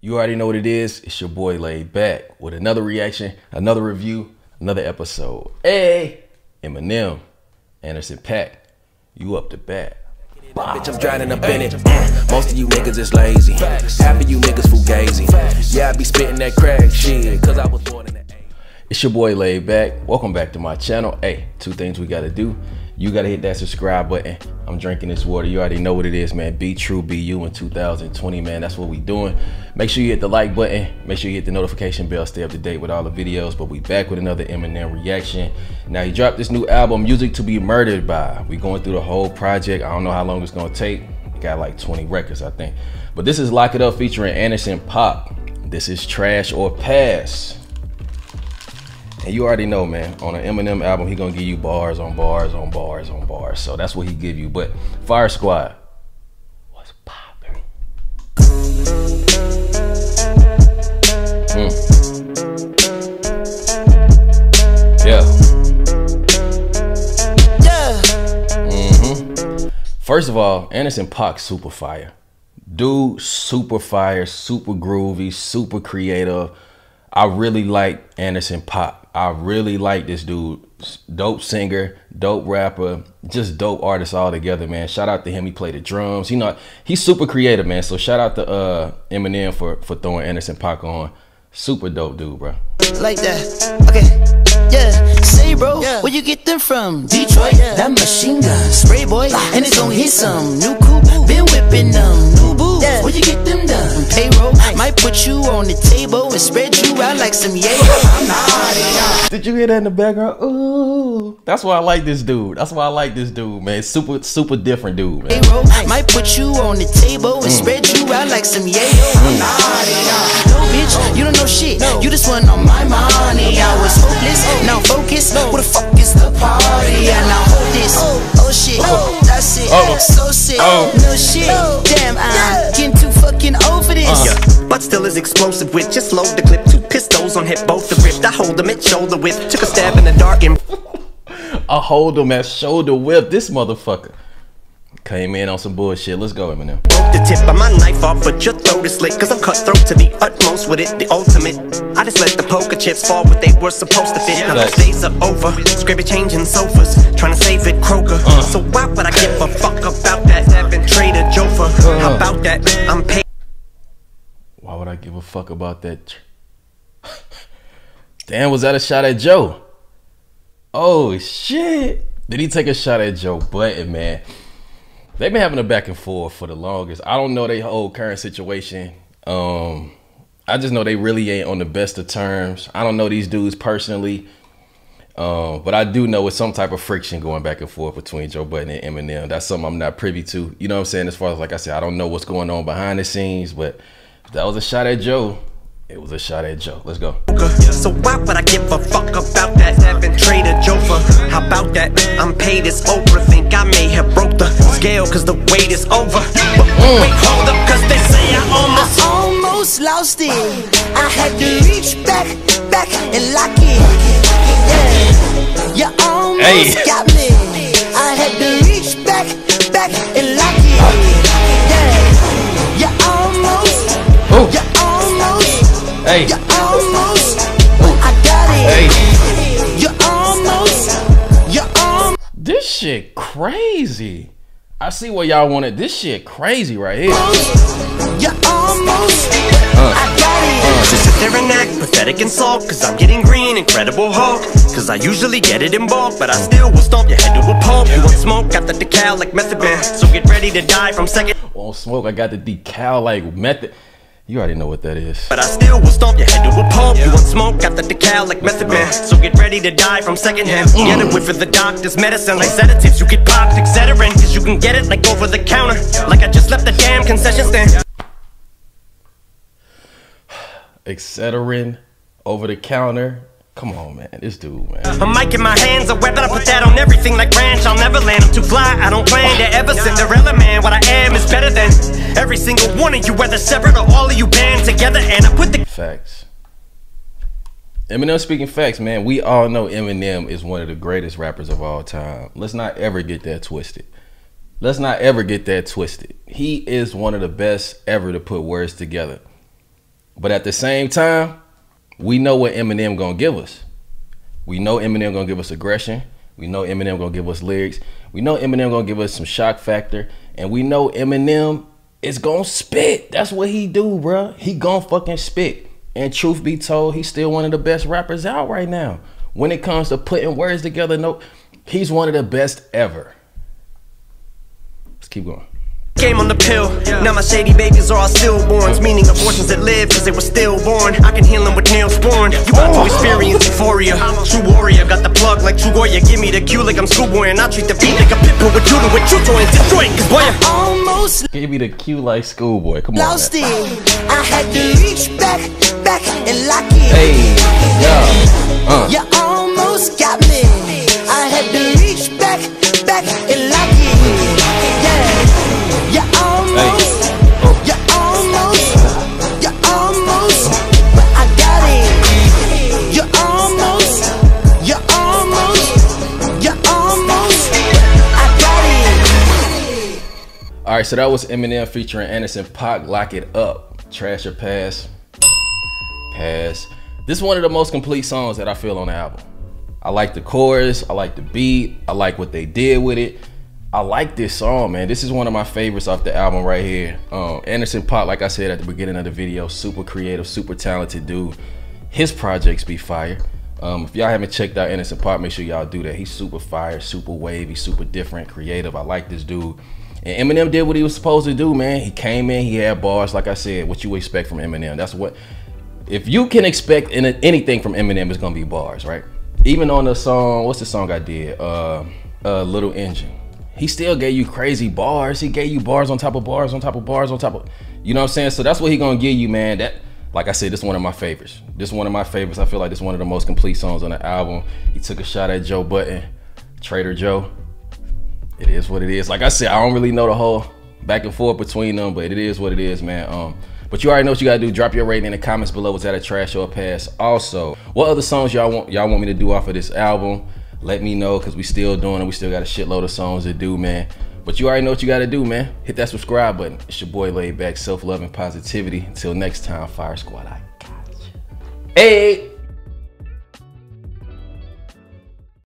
You already know what it is. It's your boy Laid Back with another reaction, another review, another episode. Hey, Eminem, Anderson .Paak, you up to bat. Bitch, I'm drowning up in it. Mm, Most of you niggas is lazy. Half of you niggas fugazi. Yeah, I be spitting that crack shit, cause I was born in the 80s. It's your boy Laid Back. Welcome back to my channel. Hey, two things we gotta do. You gotta hit that subscribe button. I'm drinking this water. You already know what it is, man. Be true, be you in 2020, man. That's what we doing. Make sure you hit the like button. Make sure you hit the notification bell. Stay up to date with all the videos. But we back with another Eminem reaction. Now he dropped this new album, Music to Be Murdered By. We going through the whole project. I don't know how long it's gonna take. Got like 20 records, I think. But this is Lock It Up featuring Anderson Paak. This is Trash or Pass. And you already know, man, on an Eminem album, he gonna give you bars on bars on bars on bars. So that's what he give you. But Fire Squad, what's poppin'? Mm. Yeah. Mm-hmm. First of all, Anderson .Paak super fire. Dude, super fire, super groovy, super creative. I really like Anderson Paak. I really like this dude. Dope singer, dope rapper, just dope artist all together, man. Shout out to him. He played the drums. You know, he's super creative, man. So shout out to uh, Eminem for for throwing Anderson .Paak on. Super dope dude, bro. like that. Okay, yeah. Say, bro, where you get them from? Detroit, that machine gun, spray boy, and it's gonna hit some. New coupe, been whipping them. New boots, where you get them done? Payroll, might put you on the table and spread you out like some yeah. Did you hear that in the background? Ooh, that's why I like this dude. That's why I like this dude, man. Super, super different dude, man. Might put you on the table and mm. spread you out like some yeah. No, bitch, you don't know shit. You just want on my money. I was hopeless, oh. now focus. Where the fuck is the party? And now hold this. Oh, oh shit, oh. that's it. Oh. So sick, Oh. no shit. Damn, I'm getting too fucking over this. Yeah, but still is explosive with just load the clip. Two pistols on hip, both the ripped. I hold them at shoulder width. Took a stab in the dark and I hold him at shoulder whip. This motherfucker came in on some bullshit. Let's go, Eminem. broke the tip of my knife off, but your throat is slit. Cause I'm cutthroat to the utmost with it, the ultimate. I just let the poker chips fall where they were supposed to fit. Now those days are over. Scrappy changing sofas, trying to save it Kroger. Uh. So why would I give a fuck about that? Having Trader Joe uh. for how about that? I'm paid. I give a fuck about that? Damn, was that a shot at Joe? Oh shit! Did he take a shot at Joe Budden, man? They've been having a back and forth for the longest. I don't know their whole current situation. Um, I just know they really ain't on the best of terms. I don't know these dudes personally. Um, but I do know it's some type of friction going back and forth between Joe Budden and Eminem. That's something I'm not privy to. You know what I'm saying? As far as like I said, I don't know what's going on behind the scenes, but that was a shot at Joe, it was a shot at Joe. Let's go. So why would I give a fuck about that? Having Trader Joe for how about that? I'm paid as Oprah. Think I may have broke the scale cause the wait is over. But wait, hold up, cause they say I almost. almost lost it. I had to reach back, back and lock it. Yeah, you almost Hey. got me. I had to reach back, back and lock it. Hey, you almost. I got it. hey. You almost, you almost. This shit crazy. I see what y'all wanted. This shit crazy right here. You almost, uh, I got it. Uh. Just sit there and act pathetic and sulk Cause I'm getting green, incredible Hulk Cause I usually get it in bulk But I still will stomp your head to a pulp You want smoke, got the decal like method man So get ready to die from second On smoke, I got the decal like method. You already know what that is. But I still will stomp your head to a pulp. You want smoke, got the decal like method man. So get ready to die from secondhand mm. Get it with for the doctor's medicine. Like sedatives, you get popped, etc. Cause you can get it like over the counter. Like I just left the damn concession stand. Excedrin over the counter. Come on, man. This dude, man. A mic in my hands, a weapon, I put that on everything like ranch. I'll never land, I'm too fly, I don't plan to ever Cinderella man. What I am is better than every single one of you, whether separate or all of you band together. And I put the Facts. Eminem speaking facts, man. We all know Eminem is one of the greatest rappers of all time. Let's not ever get that twisted. Let's not ever get that twisted. He is one of the best ever to put words together. But at the same time, we know what Eminem gonna give us. We know Eminem gonna give us aggression. We know Eminem gonna give us lyrics. We know Eminem gonna give us some shock factor, and we know Eminem is gonna spit. That's what he do, bruh. He gonna fucking spit. And truth be told, he's still one of the best rappers out right now. When it comes to putting words together, no, he's one of the best ever. Let's keep going. Game on the pill. Now my shady babies are all stillborns, meaning abortions that live cause they were stillborn. I can heal them with nails born. You about to experience euphoria. True warrior, got the plug like True Goya. Give me the cue like I'm schoolboy, and I treat the beat like a pit bull with Judah with true joy and destroy it, cause boy, I- Almost Give me the cue like schoolboy. Come on. lost man. it. I had to reach back, back and lock it. Hey, yeah. Uh. You almost got me. I had to reach back, back and lock All right, so that was Eminem featuring Anderson Paak. Lock it up. Trash or pass? Pass. This is one of the most complete songs that I feel on the album. I like the chorus. I like the beat. I like what they did with it. I like this song, man. This is one of my favorites off the album right here. Um, Anderson Paak, like I said at the beginning of the video, super creative, super talented dude. His projects be fire. Um, if y'all haven't checked out Anderson Paak, make sure y'all do that. He's super fire, super wavy, super different, creative. I like this dude. And Eminem did what he was supposed to do, man. He came in, he had bars. Like I said, what you expect from Eminem. That's what. If you can expect any- anything from Eminem, it's gonna be bars, right? Even on the song, what's the song I did? Uh, uh, Little Engine. He still gave you crazy bars. He gave you bars on top of bars on top of bars on top of. You know what I'm saying? So that's what he gonna give you, man. That, like I said, this is one of my favorites. This is one of my favorites. I feel like this is one of the most complete songs on the album. He took a shot at Joe Budden, Trader Joe it is what it is. Like I said, I don't really know the whole back and forth between them, but it is what it is, man. Um, but you already know what you gotta do. Drop your rating in the comments below. Was that a trash or a pass? Also, what other songs y'all want y'all want me to do off of this album? Let me know because we still doing it. We still got a shitload of songs to do, man. But you already know what you gotta do, man. Hit that subscribe button. It's your boy laid back, self love and positivity. Until next time, Fire Squad. I got you. Hey.